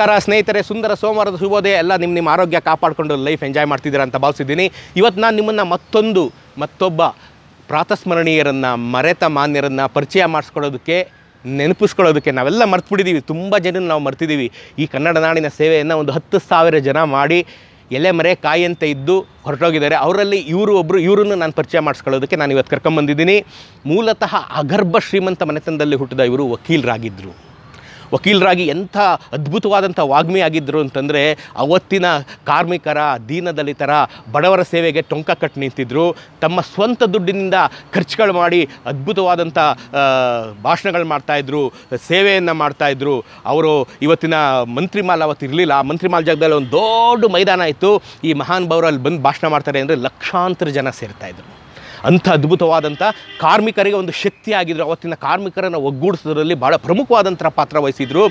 ನಮಸ್ಕಾರ, ಸ್ನೇಹಿತರೆ, ಸುಂದರ ಸೋಮವಾರದ ಶುಭೋದಯ. ಎಲ್ಲ ನಿಮ್ಮ ನಿಮ್ಮ ಆರೋಗ್ಯ ಕಾಪಾಡಿಕೊಂಡು ಲೈಫ್ ಎಂಜಾಯ್ ಮಾಡ್ತಿದ್ದೀರಾ ಅಂತ ಭಾವಿಸಿದ್ದೀನಿ ಇವತ್ತು ನಾನು ನಿಮ್ಮನ್ನು ಮತ್ತೊಂದು, ಮತ್ತೊಬ್ಬ ಪ್ರಾತಸ್ಮರಣೀಯರನ್ನು, ಮರೆತ ಮಾನ್ಯರನ್ನು ಪರಿಚಯ ಮಾಡಿಸ್ಕೊಳ್ಳೋದಕ್ಕೆ, ನೆನಪಿಸ್ಕೊಳ್ಳೋದಕ್ಕೆ ನಾವೆಲ್ಲ ಮರ್ತ್ಬಿಟ್ಟಿದ್ದೀವಿ ತುಂಬ ಜನ ನಾವು ಮರ್ತಿದ್ದೀವಿ ಈ ಕನ್ನಡ ನಾಡಿನ ಸೇವೆಯನ್ನು ಒಂದು ಹತ್ತು ಸಾವಿರ ಜನ ಮಾಡಿ ಎಲೆ ಮರೆ ಕಾಯಿ ಅಂತ ಇದ್ದು ಹೊರಟೋಗಿದ್ದಾರೆ. ಅವರಲ್ಲಿ ಇವರು ಒಬ್ಬರು ಇವರನ್ನು ನಾನು ಪರಿಚಯ ಮಾಡಿಸ್ಕೊಳ್ಳೋದಕ್ಕೆ ನಾನು ಇವತ್ತು ಕರ್ಕೊಂಬಂದಿದ್ದೀನಿ. ಮೂಲತಃ ಅಗರ್ಭ ಶ್ರೀಮಂತ ಮನೆತನದಲ್ಲಿ ಹುಟ್ಟಿದ ಇವರು ವಕೀಲರಾಗಿದ್ದರು ವಕೀಲರಾಗಿ ಎಂಥ ಅದ್ಭುತವಾದಂಥ ವಾಗ್ಮಿ ಆಗಿದ್ದರು ಅಂತಂದರೆ ಅವತ್ತಿನ ಕಾರ್ಮಿಕರ ದೀನದಲಿತರ ಬಡವರ ಸೇವೆಗೆ ಟೊಂಕ ಕಟ್ಟು ನಿಂತಿದ್ದರು ತಮ್ಮ ಸ್ವಂತ ದುಡ್ಡಿನಿಂದ ಖರ್ಚುಗಳು ಮಾಡಿ ಅದ್ಭುತವಾದಂಥ ಭಾಷಣಗಳು ಮಾಡ್ತಾಯಿದ್ರು ಸೇವೆಯನ್ನು ಮಾಡ್ತಾಯಿದ್ರು ಅವರು ಇವತ್ತಿನ ಮಂತ್ರಿಮಾಲ್ ಅವತ್ತು ಇರಲಿಲ್ಲ. ಆ ಮಂತ್ರಿಮಾಲ್ ಜಾಗದಲ್ಲಿ ಒಂದು ದೊಡ್ಡ ಮೈದಾನ ಇತ್ತು. ಈ ಮಹಾನ್ ಅಲ್ಲಿ ಬಂದು ಭಾಷಣ ಮಾಡ್ತಾರೆ ಅಂದರೆ ಲಕ್ಷಾಂತರ ಜನ ಸೇರ್ತಾಯಿದ್ರು ಅಂಥ ಅದ್ಭುತವಾದಂಥ ಕಾರ್ಮಿಕರಿಗೆ ಒಂದು ಶಕ್ತಿ ಆಗಿದ್ರು ಅವತ್ತಿನ ಕಾರ್ಮಿಕರನ್ನು ಒಗ್ಗೂಡಿಸೋದ್ರಲ್ಲಿ ಭಾಳ ಪ್ರಮುಖವಾದಂಥ ಪಾತ್ರ ವಹಿಸಿದ್ರು.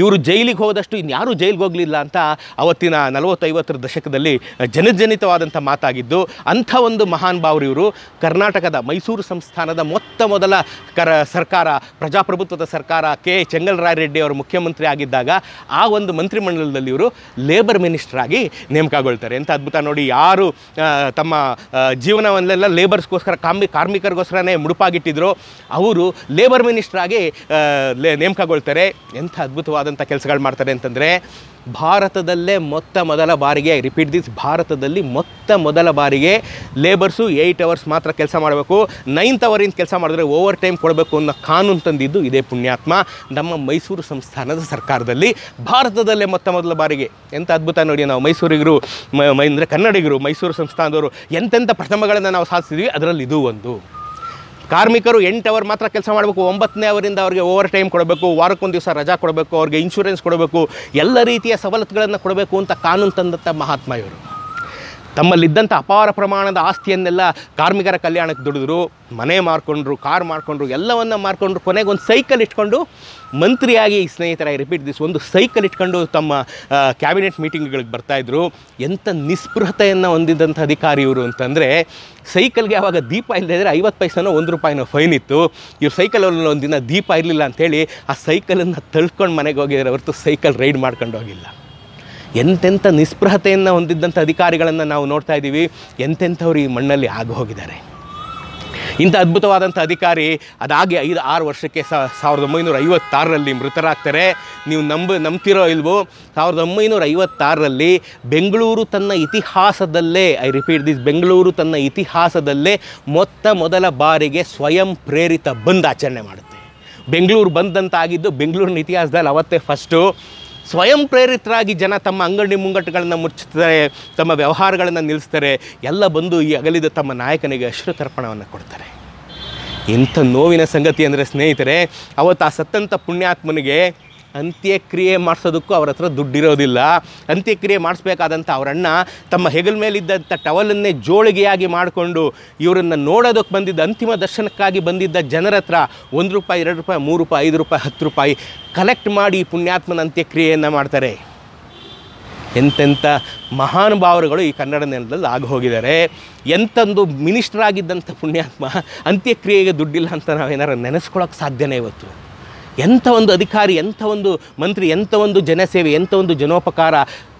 ಇವರು ಜೈಲಿಗೆ ಹೋದಷ್ಟು ಇನ್ಯಾರೂ ಜೈಲಿಗೆ ಹೋಗಲಿಲ್ಲ ಅಂತ ಅವತ್ತಿನ ನಲವತ್ತೈವತ್ತರ ದಶಕದಲ್ಲಿ ಜನಜನಿತವಾದಂಥ ಮಾತಾಗಿದ್ದು, ಅಂಥ ಒಂದು ಮಹಾನ್ ಭಾವರು ಇವರು. ಕರ್ನಾಟಕದ ಮೈಸೂರು ಸಂಸ್ಥಾನದ ಮೊತ್ತ ಮೊದಲ ಕರ ಸರ್ಕಾರ, ಪ್ರಜಾಪ್ರಭುತ್ವದ ಸರ್ಕಾರ ಕೆ ಚೆಂಗಲ್ರಾಯರೆಡ್ಡಿ ಅವರು ಮುಖ್ಯಮಂತ್ರಿ ಆಗಿದ್ದಾಗ ಆ ಒಂದು ಮಂತ್ರಿಮಂಡಲದಲ್ಲಿ ಇವರು ಲೇಬರ್ ಮಿನಿಸ್ಟರ್ ಆಗಿ ನೇಮಕಗೊಳ್ತಾರೆ. ಎಂಥ ಅದ್ಭುತ ನೋಡಿ ಯಾರು ತಮ್ಮ ಜೀವನವನ್ನೆಲ್ಲ ಜೀವನವನ್ನೆಲ್ಲ ಲೇಬರ್ಸ್ಗೋಸ್ಕರ ಕಾಮಿ ಕಾರ್ಮಿಕರಿಗೋಸ್ಕರನೇ ಮುಡುಪಾಗಿಟ್ಟಿದ್ರು. ಅವರು ಲೇಬರ್ ಮಿನಿಸ್ಟ್ರಾಗಿ ಆಗಿ ನೇಮಕಗೊಳ್ತಾರೆ. ಎಂಥ ಅದ್ಭುತವಾದಂಥ ಕೆಲಸಗಳು ಮಾಡ್ತಾರೆ ಅಂತಂದರೆ, ಭಾರತದಲ್ಲೇ ಮೊತ್ತ ಮೊದಲ ಬಾರಿಗೆ ರಿಪೀಟ್ ದಿಸ್ ಭಾರತದಲ್ಲಿ ಮೊತ್ತ ಮೊದಲ ಬಾರಿಗೆ ಲೇಬರ್ಸು ಏಯ್ಟ್ ಅವರ್ಸ್ ಮಾತ್ರ ಕೆಲಸ ಮಾಡಬೇಕು. ನೈನ್ತ್ ಅವರಿಂದ ಕೆಲಸ ಮಾಡಿದ್ರೆ ಓವರ್ ಟೈಮ್ ಕೊಡಬೇಕು ಅನ್ನೋ ಕಾನೂನು ತಂದಿದ್ದು ಇದೇ ಪುಣ್ಯಾತ್ಮ. ನಮ್ಮ ಮೈಸೂರು ಸಂಸ್ಥಾನದ ಸರ್ಕಾರದಲ್ಲಿ ಭಾರತದಲ್ಲೇ ಮೊತ್ತ ಮೊದಲ ಬಾರಿಗೆ. ಎಂಥ ಅದ್ಭುತ ನೋಡಿ ನಾವು ಮೈಸೂರಿಗರು ಅಂದರೆ ಕನ್ನಡಿಗರು, ಮೈಸೂರು ಸಂಸ್ಥಾನದವರು ಎಂತೆಂಥ ಪ್ರಥಮಗಳನ್ನು ನಾವು ಸಾಧಿಸಿದ್ವಿ ಅದರಲ್ಲಿ ಇದು ಒಂದು. ಕಾರ್ಮಿಕರು ಎಂಟು ಅವರ್ ಮಾತ್ರ ಕೆಲಸ ಮಾಡಬೇಕು, ಒಂಬತ್ತನೇ ಅವರಿಂದ ಅವರಿಗೆ ಓವರ್ ಟೈಮ್ ಕೊಡಬೇಕು, ವಾರಕ್ಕೊಂದು ದಿವಸ ರಜಾ ಕೊಡಬೇಕು, ಅವ್ರಿಗೆ ಇನ್ಶೂರೆನ್ಸ್ ಕೊಡಬೇಕು, ಎಲ್ಲ ರೀತಿಯ ಸವಲತ್ತುಗಳನ್ನು ಕೊಡಬೇಕು ಅಂತ ಕಾನೂನು ತಂದಂಥ ಮಹಾತ್ಮ ಇವರು. ತಮ್ಮಲ್ಲಿದ್ದಂಥ ಅಪಾರ ಪ್ರಮಾಣದ ಆಸ್ತಿಯನ್ನೆಲ್ಲ ಕಾರ್ಮಿಕರ ಕಲ್ಯಾಣಕ್ಕೆ ದುಡಿದ್ರು, ಮನೆ ಮಾರ್ಕೊಂಡ್ರು, ಕಾರ್ ಮಾರ್ಕೊಂಡ್ರು, ಎಲ್ಲವನ್ನ ಮಾರ್ಕೊಂಡ್ರು, ಕೊನೆಗೆ ಒಂದು ಸೈಕಲ್ ಇಟ್ಕೊಂಡು ಮಂತ್ರಿಯಾಗಿ ಈ ಸ್ನೇಹಿತರ ರಿಪೀಟ್ ದಿಸ್ ಒಂದು ಸೈಕಲ್ ಇಟ್ಕೊಂಡು ತಮ್ಮ ಕ್ಯಾಬಿನೆಟ್ ಮೀಟಿಂಗ್ಗಳಿಗೆ ಬರ್ತಾಯಿದ್ರು ಎಂಥ ನಿಸ್ಪೃಹತೆಯನ್ನು ಹೊಂದಿದ್ದಂಥ ಅಧಿಕಾರಿ ಇವರು ಅಂತಂದರೆ ಸೈಕಲ್ಗೆ ಯಾವಾಗ ದೀಪ ಇಲ್ಲದಿದ್ದರೆ ಐವತ್ತು ಪೈಸನೋ ಒಂದು ರೂಪಾಯಿನೋ ಫೈನ್ ಇತ್ತು. ಇವ್ರು ಸೈಕಲಲ್ಲಿ ಒಂದು ದಿನ ದೀಪ ಇರಲಿಲ್ಲ ಅಂಥೇಳಿ ಆ ಸೈಕಲನ್ನು ತಳ್ಕೊಂಡು ಮನೆಗೆ ಹೋಗಿದ್ದಾರೆ ಹೊರತು ಸೈಕಲ್ ರೈಡ್ ಮಾಡ್ಕೊಂಡು ಹೋಗಿಲ್ಲ. ಎಂತೆಂಥ ನಿಸ್ಪೃಹತೆಯನ್ನು ಹೊಂದಿದ್ದಂಥ ಅಧಿಕಾರಿಗಳನ್ನು ನಾವು ನೋಡ್ತಾ ಇದ್ದೀವಿ. ಎಂತೆಂಥವ್ರು ಈ ಮಣ್ಣಲ್ಲಿ ಆಗಿ ಹೋಗಿದ್ದಾರೆ ಇಂಥ ಅದ್ಭುತವಾದಂಥ ಅಧಿಕಾರಿ ಅದಾಗಿ ಐದು, ಆರು ವರ್ಷಕ್ಕೆ ಸಾವಿರದ ಒಂಬೈನೂರ ಐವತ್ತಾರರಲ್ಲಿ ಮೃತರಾಗ್ತಾರೆ. ನೀವು ನಂಬ, ನಂಬ್ತಿರೋ ಇಲ್ವೋ, ಸಾವಿರದ ಒಂಬೈನೂರ ಐವತ್ತಾರರಲ್ಲಿ ಬೆಂಗಳೂರು ತನ್ನ ಇತಿಹಾಸದಲ್ಲೇ, ಐ ರಿಪೀಟ್ ದಿಸ್, ಬೆಂಗಳೂರು ತನ್ನ ಇತಿಹಾಸದಲ್ಲೇ ಮೊತ್ತ ಮೊದಲ ಬಾರಿಗೆ ಸ್ವಯಂ ಪ್ರೇರಿತ ಬಂದ್ ಆಚರಣೆ ಮಾಡುತ್ತೆ. ಬೆಂಗಳೂರು ಬಂದಂತ ಆಗಿದ್ದು ಬೆಂಗಳೂರಿನ ಇತಿಹಾಸದಲ್ಲಿ ಅವತ್ತೇ ಫಸ್ಟು ಸ್ವಯಂ ಪ್ರೇರಿತರಾಗಿ ಜನ ತಮ್ಮ ಅಂಗಡಿ ಮುಂಗಟ್ಟುಗಳನ್ನು ಮುಚ್ಚುತ್ತಾರೆ ತಮ್ಮ ವ್ಯವಹಾರಗಳನ್ನು ನಿಲ್ಲಿಸ್ತಾರೆ, ಎಲ್ಲ ಬಂದು ಈ ಅಗಲಿದ ತಮ್ಮ ನಾಯಕನಿಗೆ ಅಶ್ರುತರ್ಪಣವನ್ನು ಕೊಡ್ತಾರೆ. ಇಂಥ ನೋವಿನ ಸಂಗತಿ ಅಂದರೆ ಸ್ನೇಹಿತರೆ, ಅವತ್ತು ಆ ಸತ್ತಂಥ ಪುಣ್ಯಾತ್ಮನಿಗೆ ಅಂತ್ಯಕ್ರಿಯೆ ಮಾಡಿಸೋದಕ್ಕೂ ಅವ್ರ ಹತ್ರ ದುಡ್ಡಿರೋದಿಲ್ಲ. ಅಂತ್ಯಕ್ರಿಯೆ ಮಾಡಿಸ್ಬೇಕಾದಂಥ ಅವರಣ್ಣ ತಮ್ಮ ಹೆಗಲ ಮೇಲಿದ್ದಂಥ ಟವಲನ್ನೇ ಜೋಳಿಗೆಯಾಗಿ ಮಾಡಿಕೊಂಡು ಇವರನ್ನು ನೋಡೋದಕ್ಕೆ ಬಂದಿದ್ದ ಅಂತಿಮ ದರ್ಶನಕ್ಕಾಗಿ ಬಂದಿದ್ದ ಜನರ ಹತ್ರ ಒಂದು ರೂಪಾಯಿ, ಎರಡು ರೂಪಾಯಿ, ಮೂರು ರೂಪಾಯಿ, ಐದು ರೂಪಾಯಿ, ಹತ್ತು ರೂಪಾಯಿ ಕಲೆಕ್ಟ್ ಮಾಡಿ ಪುಣ್ಯಾತ್ಮನ ಅಂತ್ಯಕ್ರಿಯೆಯನ್ನು ಮಾಡ್ತಾರೆ. ಎಂತೆಂಥ ಮಹಾನುಭಾವರುಗಳು ಈ ಕನ್ನಡ ನೆಲದಲ್ಲಿ ಆಗಿ ಹೋಗಿದ್ದಾರೆ. ಎಂತಂದು ಮಿನಿಸ್ಟರ್ ಆಗಿದ್ದಂಥ ಪುಣ್ಯಾತ್ಮ ಅಂತ್ಯಕ್ರಿಯೆಗೆ ದುಡ್ಡಿಲ್ಲ ಅಂತ ನಾವೇನಾರು ನೆನೆಸ್ಕೊಳ್ಳೋಕ್ಕೆ ಸಾಧ್ಯನೇ ಇವತ್ತು? ಎಂಥ ಒಂದು ಅಧಿಕಾರಿ, ಎಂಥ ಒಂದು ಮಂತ್ರಿ, ಎಂಥ ಒಂದು ಜನಸೇವೆ, ಎಂಥ ಒಂದು ಜನೋಪಕಾರ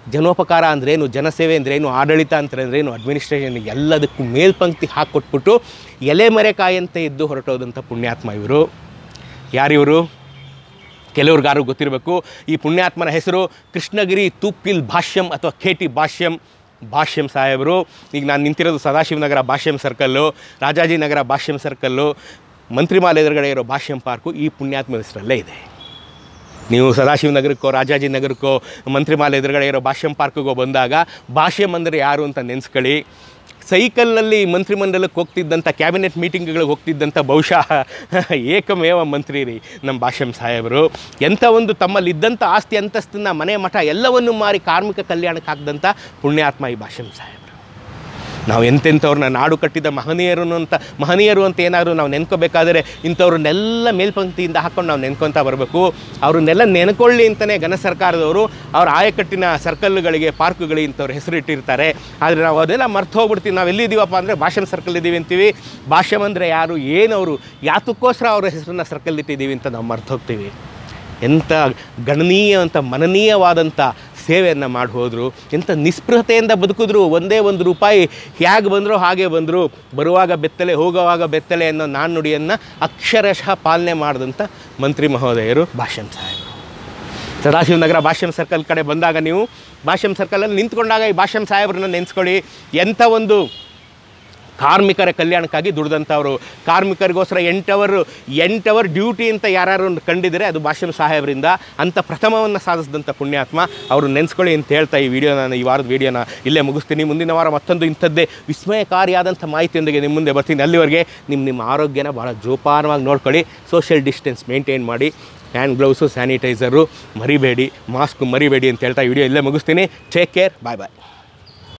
ಜನೋಪಕಾರ ಅಂದ್ರೇನು, ಜನಸೇವೆ ಅಂದ್ರೇನು, ಆಡಳಿತ ಅಂದ್ರೇನು ಅಡ್ಮಿನಿಸ್ಟ್ರೇಷನ್ ಎಲ್ಲದಕ್ಕೂ ಮೇಲ್ಪಂಕ್ತಿ ಹಾಕ್ಕೊಟ್ಬಿಟ್ಟು ಎಲೆಮರೆಕಾಯಂತೆ ಇದ್ದು ಹೊರಟೋದಂಥ ಪುಣ್ಯಾತ್ಮ ಇವರು. ಯಾರಿವರು ಕೆಲವ್ರಿಗಾರು ಗೊತ್ತಿರಬೇಕು. ಈ ಪುಣ್ಯಾತ್ಮನ ಹೆಸರು ಕೃಷ್ಣಗಿರಿ ತೂಪಿಲ್ ಭಾಷ್ಯಂ ಅಥವಾ ಕೆ ಟಿ ಭಾಷ್ಯಂ ಭಾಷ್ಯಂ ಸಾಹೇಬರು. ಈಗ ನಾನು ನಿಂತಿರೋದು ಸದಾಶಿವನಗರ ಭಾಷ್ಯಂ ಸರ್ಕಲ್ಲು ರಾಜಾಜಿನಗರ ಭಾಷ್ಯಂ ಸರ್ಕಲ್ಲು ಮಂತ್ರಿಮಾಲ ಎದುರುಗಡೆ ಇರೋ ಭಾಷ್ಯಂ ಪಾರ್ಕು ಈ ಪುಣ್ಯಾತ್ಮ ಹೆಸರಲ್ಲೇ ಇದೆ. ನೀವು ಸದಾಶಿವನಗರಕ್ಕೋ ರಾಜಾಜಿನಗರಕ್ಕೋ ಮಂತ್ರಿಮಾಲೆ ಎದುರುಗಡೆ ಇರೋ ಭಾಷ್ಯಂ ಪಾರ್ಕ್ಗೋ ಬಂದಾಗ ಭಾಷ್ಯಂ ಅಂದರೆ ಯಾರು ಅಂತ ನೆನೆಸ್ಕೊಳ್ಳಿ. ಸೈಕಲ್ನಲ್ಲಿ ಮಂತ್ರಿಮಂಡಲಕ್ಕೆ ಹೋಗ್ತಿದ್ದಂಥ, ಕ್ಯಾಬಿನೆಟ್ ಮೀಟಿಂಗ್ಗಳಿಗೆ ಹೋಗ್ತಿದ್ದಂಥ ಬಹುಶಃ ಏಕಮೇವ ಮಂತ್ರಿ ರೀ ನಮ್ಮ ಭಾಷ್ಯಂ ಸಾಹೇಬರು. ಎಂಥ ಒಂದು ತಮ್ಮಲ್ಲಿದ್ದಂಥ ಆಸ್ತಿ ಅಂತಸ್ತನ್ನ ಮನೆ ಮಠ ಎಲ್ಲವನ್ನು ಮಾರಿ ಕಾರ್ಮಿಕ ಕಲ್ಯಾಣಕ್ಕೆ ಹಾಕಿದಂಥ ಪುಣ್ಯಾತ್ಮ ಈ ಭಾಷ್ಯಂ ಸಾಹೇಬರು. ನಾವು ಎಂತೆಂಥವ್ರನ್ನ ನಾಡು ಕಟ್ಟಿದ ಮಹನೀಯರು ಅಂತ ಮಹನೀಯರು ಅಂತ ಏನಾದರೂ ನಾವು ನೆನ್ಕೋಬೇಕಾದರೆ ಇಂಥವ್ರನ್ನೆಲ್ಲ ಮೇಲ್ಪಂಕ್ತಿಯಿಂದ ಹಾಕ್ಕೊಂಡು ನಾವು ನೆನ್ಕೊತಾ ಬರಬೇಕು. ಅವ್ರನ್ನೆಲ್ಲ ನೆನ್ಕೊಳ್ಳಿ ಅಂತಲೇ ಘನ ಸರ್ಕಾರದವರು ಅವ್ರ ಆಯಕಟ್ಟಿನ ಸರ್ಕಲ್ಗಳಿಗೆ, ಪಾರ್ಕ್ಗಳಿಗೆ ಇಂಥವ್ರ ಹೆಸರು ಇಟ್ಟಿರ್ತಾರೆ ಆದರೆ ನಾವು ಅದೆಲ್ಲ ಮರ್ತು ಹೋಗ್ಬಿಡ್ತೀವಿ. ನಾವು ಎಲ್ಲಿದ್ದೀವಪ್ಪ ಅಂದರೆ ಭಾಷಣ ಸರ್ಕಲ್ ಇದ್ದೀವಿ ಅಂತೀವಿ. ಭಾಷ್ಯಂ ಅಂದರೆ ಯಾರು, ಏನವರು, ಯಾತಕ್ಕೋಸ್ಕರ ಅವ್ರ ಹೆಸರನ್ನ ಸರ್ಕಲ್ ಇಟ್ಟಿದ್ದೀವಿ ಅಂತ ನಾವು ಮರ್ತು ಹೋಗ್ತೀವಿ. ಎಂಥ ಗಣನೀಯ ಅಂತ ಮನನೀಯವಾದಂಥ ಸೇವೆಯನ್ನು ಮಾಡಿ ಹೋದರು ಎಂಥ ನಿಸ್ಪೃಹತೆಯಿಂದ ಬದುಕಿದ್ರು, ಒಂದೇ ಒಂದು ರೂಪಾಯಿ ಹೇಗೆ ಬಂದರೂ ಹಾಗೆ ಬಂದರು, ಬರುವಾಗ ಬೆತ್ತಲೆ, ಹೋಗುವಾಗ ಬೆತ್ತಲೆ ಅನ್ನೋ ನಾಣ್ಣುಡಿಯನ್ನು ಅಕ್ಷರಶಃ ಪಾಲನೆ ಮಾಡಿದಂಥ ಮಂತ್ರಿ ಮಹೋದಯರು ಭಾಷ್ಯಂ ಸಾಹೇಬರು. ಸದಾಶಿವನಗರ ಭಾಷ್ಯಂ ಸರ್ಕಲ್ ಕಡೆ ಬಂದಾಗ ನೀವು ಭಾಷ್ಯಂ ಸರ್ಕಲಲ್ಲಿ ನಿಂತ್ಕೊಂಡಾಗ ಈ ಭಾಷ್ಯಂ ಸಾಹೇಬ್ರನ್ನ ನೆನೆಸ್ಕೊಳ್ಳಿ. ಎಂಥ ಒಂದು ಕಾರ್ಮಿಕರ ಕಲ್ಯಾಣಕ್ಕಾಗಿ ದುಡಿದಂಥವರು. ಕಾರ್ಮಿಕರಿಗೋಸ್ಕರ ಎಂಟವರು ಅವರ್ ಡ್ಯೂಟಿ ಅಂತ ಯಾರು ಕಂಡಿದ್ದಾರೆ ಅದು ಭಾಷ್ಯಂ ಸಾಹೇಬರಿಂದ ಅಂಥ ಪ್ರಥಮವನ್ನು ಸಾಧಿಸಿದಂಥ ಪುಣ್ಯಾತ್ಮ. ಅವರು ನೆನೆಸ್ಕೊಳ್ಳಿ ಅಂತ ಹೇಳ್ತಾ ಈ ವಿಡಿಯೋ ನಾನು ಈ ವಾರದ ವಿಡಿಯೋನ ಇಲ್ಲೇ ಮುಗಿಸ್ತೀನಿ. ಮುಂದಿನ ವಾರ ಮತ್ತೊಂದು ಇಂಥದ್ದೇ ವಿಸ್ಮಯಕಾರಿಯಾದಂಥ ಮಾಹಿತಿಯೊಂದಿಗೆ ನಿಮ್ಮ ಮುಂದೆ ಬರ್ತೀನಿ. ಅಲ್ಲಿವರೆಗೆ ನಿಮ್ಮ ನಿಮ್ಮ ಆರೋಗ್ಯನ ಭಾಳ ಜೋಪಾನವಾಗಿ ನೋಡ್ಕೊಳ್ಳಿ. ಸೋಷಿಯಲ್ ಡಿಸ್ಟೆನ್ಸ್ ಮೇಂಟೈನ್ ಮಾಡಿ. ಹ್ಯಾಂಡ್ ಗ್ಲೌಸು ಸ್ಯಾನಿಟೈಸರು ಮರಿಬೇಡಿ ಮಾಸ್ಕ್ ಮರಿಬೇಡಿ ಅಂತ ಹೇಳ್ತಾ ವಿಡಿಯೋ ಇಲ್ಲೇ ಮುಗಿಸ್ತೀನಿ. ಟೇಕ್ ಕೇರ್ ಬಾಯ್ ಬಾಯ್